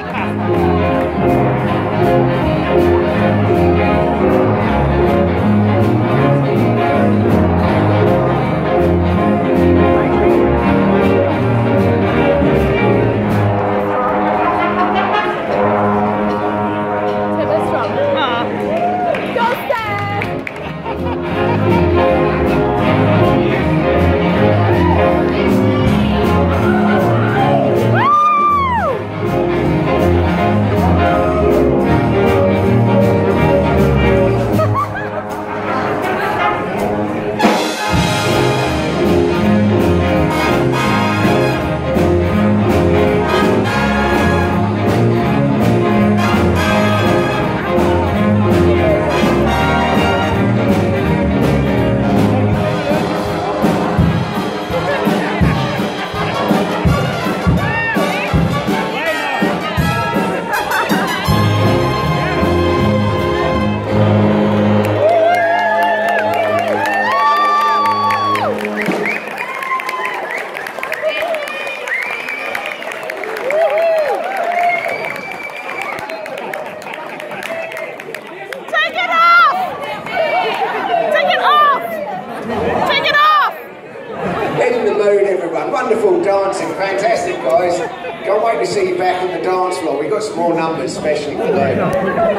Ha ha ha! wonderful dancing, fantastic guys. Can't wait to see you back on the dance floor. We've got some more numbers, especially for.